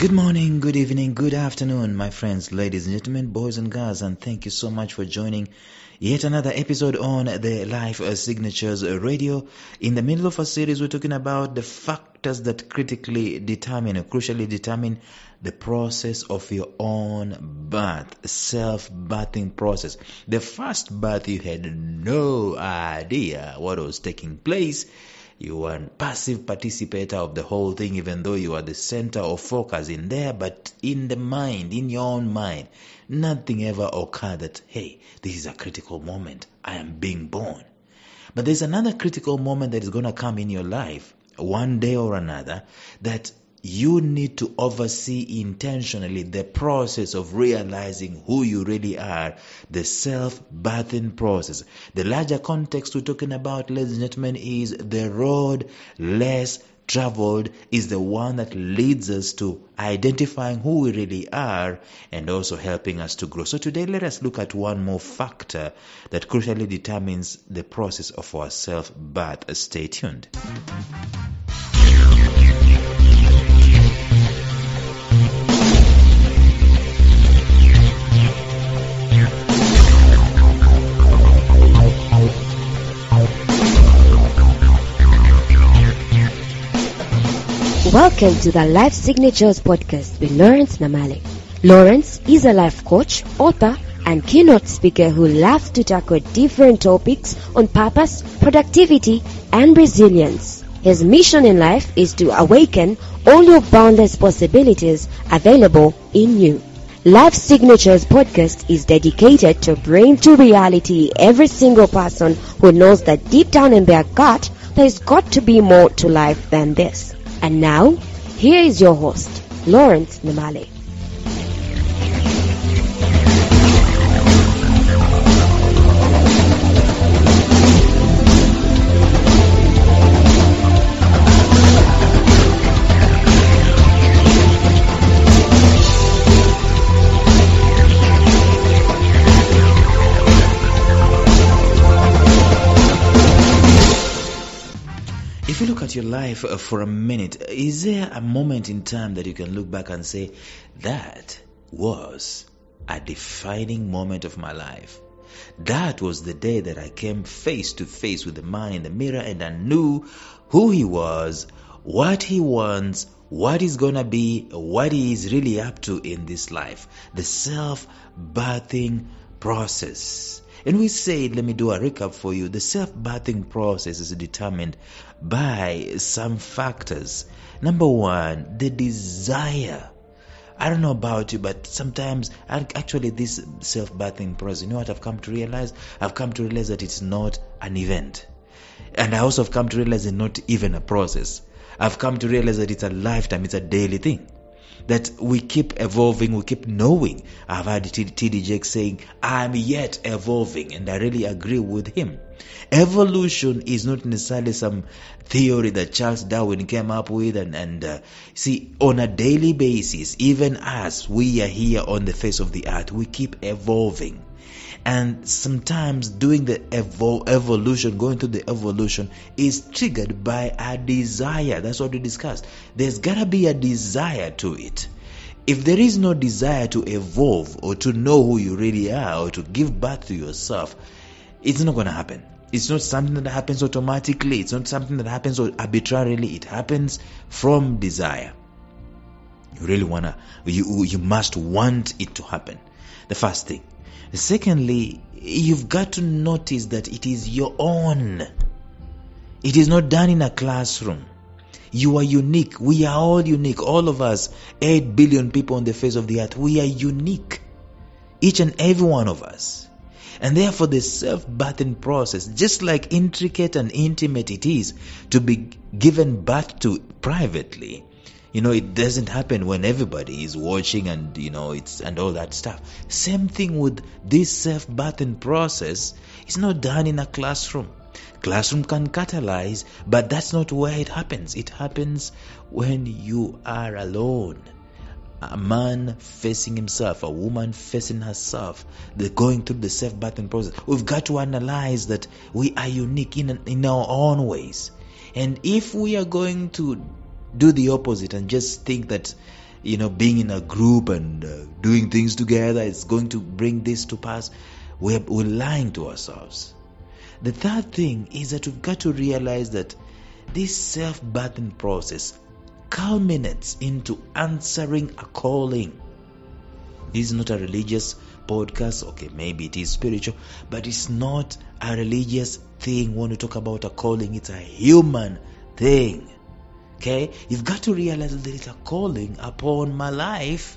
Good morning, good evening, good afternoon, my friends, ladies and gentlemen, boys and girls, and thank you so much for joining yet another episode on the Life Signatures Radio. In the middle of a series, we're talking about the factors that critically determine crucially determine the process of your own birth, self-birthing process. The first birth, you had no idea what was taking place you were a passive participator of the whole thing, even though you are the center of focus in there, but in the mind, in your own mind, nothing ever occurred that, hey, this is a critical moment. I am being born. But there's another critical moment that is going to come in your life, one day or another, that you need to oversee intentionally the process of realizing who you really are, the self-birthing process. The larger context we're talking about, ladies and gentlemen, is the road less traveled is the one that leads us to identifying who we really are and also helping us to grow. So today let us look at one more factor that crucially determines the process of our self-birth. Stay tuned. Welcome to the Life Signatures podcast with Lawrence Namale. Lawrence is a life coach, author, and keynote speaker who loves to tackle different topics on purpose, productivity, and resilience. His mission in life is to awaken all your boundless possibilities available in you. Life Signatures podcast is dedicated to bring to reality every single person who knows that deep down in their gut, there's got to be more to life than this. And now, here is your host, Lawrence Namale. At your life uh, for a minute, is there a moment in time that you can look back and say, that was a defining moment of my life? That was the day that I came face to face with the man in the mirror and I knew who he was, what he wants, what he's gonna be, what he is really up to in this life. The self-birthing process. And we said, let me do a recap for you. The self-birthing process is determined by some factors. Number one, the desire. I don't know about you, but sometimes, actually, this self-birthing process, you know what I've come to realize? I've come to realize that it's not an event. And I also have come to realize it's not even a process. I've come to realize that it's a lifetime, it's a daily thing that we keep evolving, we keep knowing. I've heard T.D. Jakes saying, I'm yet evolving, and I really agree with him. Evolution is not necessarily some theory that Charles Darwin came up with, and, and uh, see, on a daily basis, even as we are here on the face of the earth, we keep evolving and sometimes doing the evol- evolution going through the evolution is triggered by a desire. That's what we discussed. There's gotta be a desire to it. If there is no desire to evolve or to know who you really are or to give birth to yourself it's not gonna happen. It's not something that happens automatically. It's not something that happens arbitrarily. It happens from desire. You really wanna you you must want it to happen. The first thing Secondly, you've got to notice that it is your own. It is not done in a classroom. You are unique. We are all unique. All of us, 8 billion people on the face of the earth, we are unique. Each and every one of us. And therefore, the self birthing process, just like intricate and intimate it is to be given birth to privately, you know it doesn't happen when everybody is watching and you know it's and all that stuff. Same thing with this self-birthing process. It's not done in a classroom. Classroom can catalyze but that's not where it happens. It happens when you are alone. A man facing himself, a woman facing herself, they're going through the self-birthing process. We've got to analyze that we are unique in, in our own ways. And if we are going to do the opposite and just think that you know, being in a group and uh, doing things together is going to bring this to pass. We're, we're lying to ourselves. The third thing is that we've got to realize that this self birthing process culminates into answering a calling. This is not a religious podcast. Okay, maybe it is spiritual, but it's not a religious thing when we talk about a calling, it's a human thing. Okay, you've got to realize that there is a calling upon my life.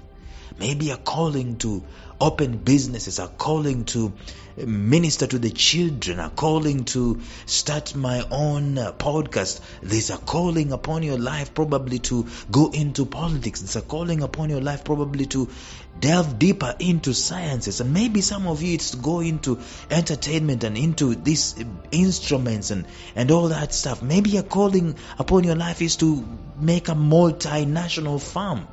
Maybe a calling to open businesses, a calling to minister to the children, a calling to start my own uh, podcast. There's a calling upon your life probably to go into politics. There's a calling upon your life probably to delve deeper into sciences. And maybe some of you it's to go into entertainment and into these instruments and, and all that stuff. Maybe a calling upon your life is to make a multinational firm.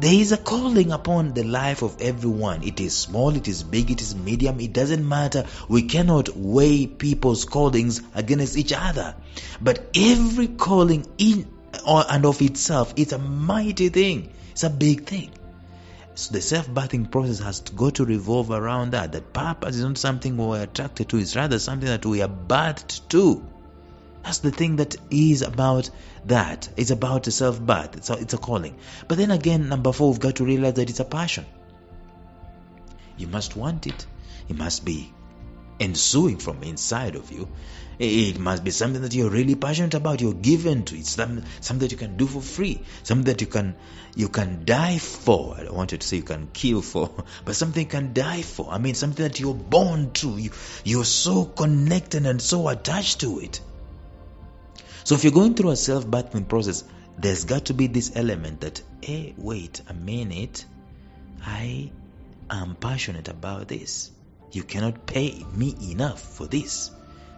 There is a calling upon the life of everyone. It is small, it is big, it is medium, it doesn't matter. We cannot weigh people's callings against each other. But every calling in and of itself is a mighty thing. It's a big thing. So the self-birthing process has to go to revolve around that. That purpose is not something we're attracted to, it's rather something that we are birthed to. That's the thing that is about that. It's about a self birth. It's a, it's a calling. But then again, number four, we've got to realize that it's a passion. You must want it. It must be ensuing from inside of you. It must be something that you're really passionate about. You're given to. It's something, something that you can do for free. Something that you can you can die for. I don't want you to say you can kill for, but something you can die for. I mean, something that you're born to. You you're so connected and so attached to it. So if you're going through a self-birthing process, there's got to be this element that, hey, wait a minute, I am passionate about this. You cannot pay me enough for this.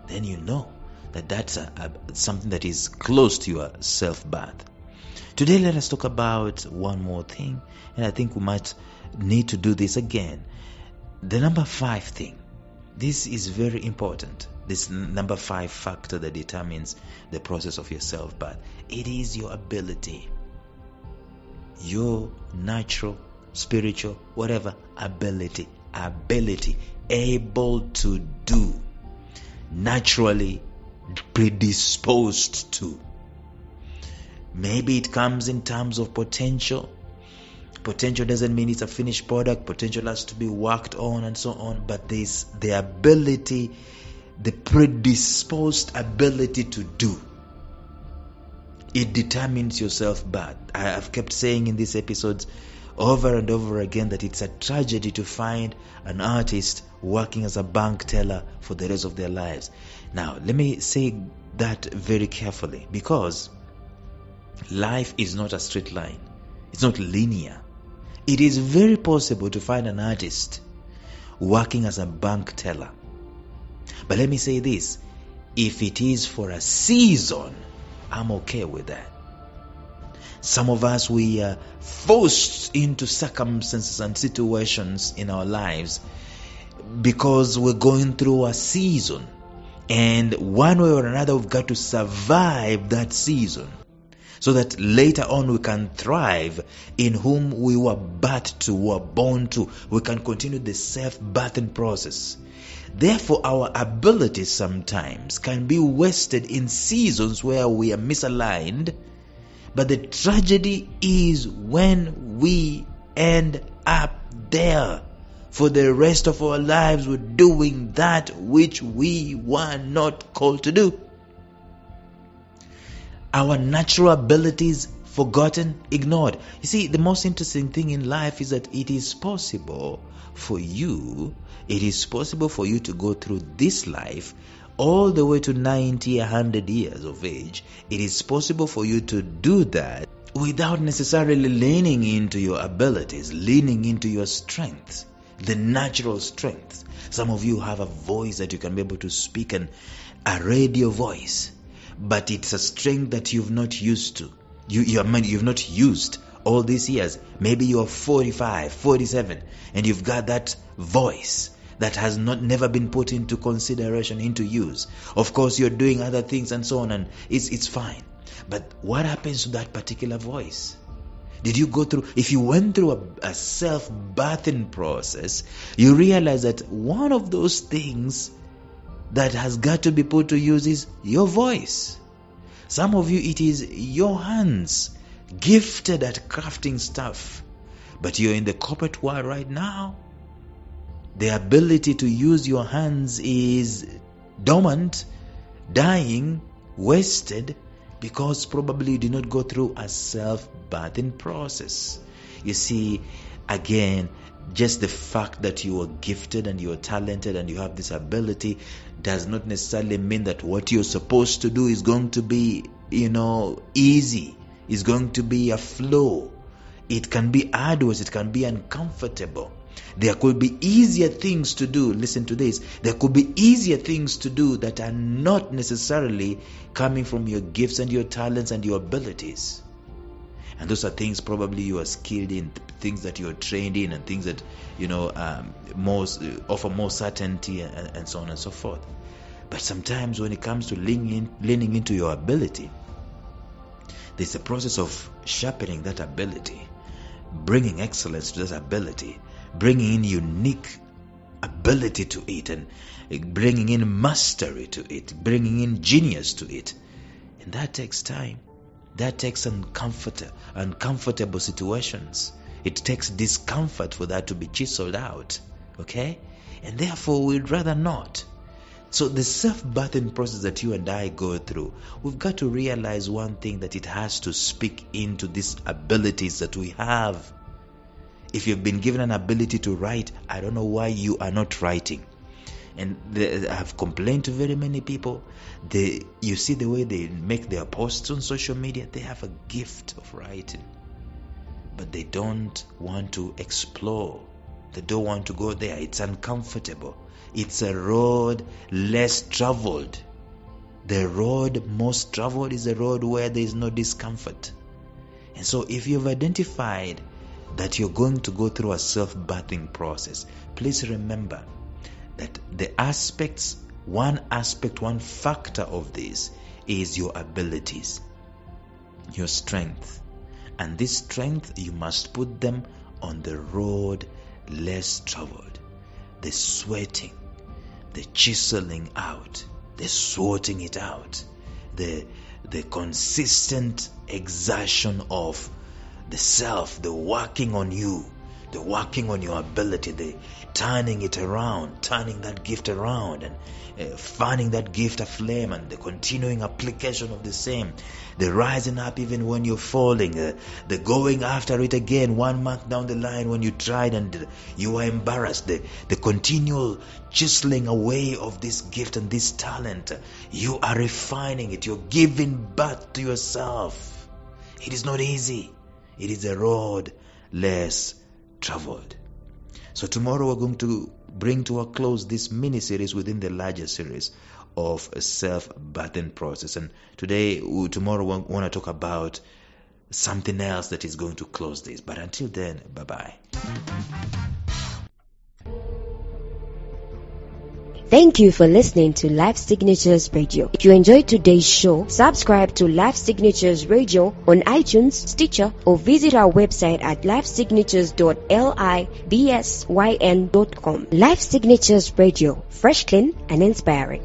Then you know that that's a, a, something that is close to your self-birth. Today, let us talk about one more thing, and I think we might need to do this again. The number five thing. This is very important this number five factor that determines the process of your self birth. It is your ability, your natural, spiritual, whatever ability, ability, able to do, naturally predisposed to. Maybe it comes in terms of potential. Potential doesn't mean it's a finished product. Potential has to be worked on and so on. But there's the ability the predisposed ability to do. It determines your self birth. I have kept saying in these episodes over and over again that it's a tragedy to find an artist working as a bank teller for the rest of their lives. Now, let me say that very carefully because life is not a straight line, it's not linear. It is very possible to find an artist working as a bank teller but let me say this if it is for a season, I'm okay with that. Some of us, we are forced into circumstances and situations in our lives because we're going through a season. And one way or another, we've got to survive that season so that later on we can thrive in whom we were birthed to, were born to. We can continue the self birthing process. Therefore, our abilities sometimes can be wasted in seasons where we are misaligned. But the tragedy is when we end up there. For the rest of our lives, we're doing that which we were not called to do. Our natural abilities forgotten, ignored. You see, the most interesting thing in life is that it is possible for you, it is possible for you to go through this life all the way to 90, 100 years of age. It is possible for you to do that without necessarily leaning into your abilities, leaning into your strengths, the natural strengths. Some of you have a voice that you can be able to speak and a radio voice, but it's a strength that you've not used to. You, you you've not used all these years. Maybe you're 45, 47, and you've got that voice that has not never been put into consideration, into use. Of course, you're doing other things and so on, and it's it's fine. But what happens to that particular voice? Did you go through, if you went through a, a self birthing process, you realize that one of those things that has got to be put to use is your voice. Some of you, it is your hands, gifted at crafting stuff. But you're in the corporate world right now. The ability to use your hands is dormant, dying, wasted, because probably you did not go through a self birthing process. You see, again, just the fact that you are gifted and you are talented and you have this ability does not necessarily mean that what you're supposed to do is going to be, you know, easy, is going to be a flow. It can be arduous, it can be uncomfortable. There could be easier things to do. Listen to this. There could be easier things to do that are not necessarily coming from your gifts and your talents and your abilities. And those are things probably you are skilled in, things that you are trained in, and things that you know um, offer more certainty and, and, so on and so forth. But sometimes when it comes to leaning, leaning into your ability, there's a process of sharpening that ability, bringing excellence to that ability, bringing in unique ability to it, and bringing in mastery to it, bringing in genius to it. And that takes time. That takes uncomfort, uncomfortable situations. It takes discomfort for that to be chiseled out. Okay? And therefore, we'd rather not. So, the self birthing process that you and I go through, we've got to realize one thing that it has to speak into these abilities that we have. If you've been given an ability to write, I don't know why you are not writing and they, have complained to very many people. They, you see the way they make their posts on social media. They have a gift of writing, but they don't want to explore. They don't want to go there. It's uncomfortable. It's a road less traveled. The road most traveled is a road where there is no discomfort. And so, if you've identified that you're going to go through a self birthing process, please remember that the aspects, one aspect, one factor of this is your abilities, your strength. And this strength, you must put them on the road less traveled. The sweating, the chiseling out, the sorting it out, the, the consistent exertion of the self, the working on you, the working on your ability, the turning it around, turning that gift around, and uh, fanning that gift aflame, and the continuing application of the same, the rising up even when you're falling, uh, the going after it again one month down the line when you tried and you were embarrassed, the, the continual chiseling away of this gift and this talent. You are refining it, you're giving birth to yourself. It is not easy, it is a road less traveled. So tomorrow we're going to bring to a close this mini series within the larger series of a self-birthing process. And today, tomorrow, we want to talk about something else that is going to close this. But until then, bye bye. Thank you for listening to Life Signatures Radio. If you enjoyed today's show, subscribe to Life Signatures Radio on iTunes, Stitcher, or visit our website at lifesignatures.libsyn.com. Life Signatures Radio, fresh, clean, and inspiring.